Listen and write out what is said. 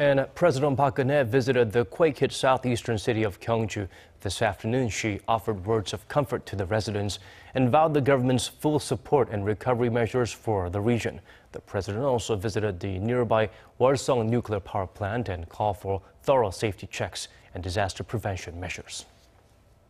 And President Park Geun-hye visited the quake-hit southeastern city of Gyeongju. This afternoon, she offered words of comfort to the residents and vowed the government's full support and recovery measures for the region. The president also visited the nearby Wolseong nuclear power plant and called for thorough safety checks and disaster prevention measures.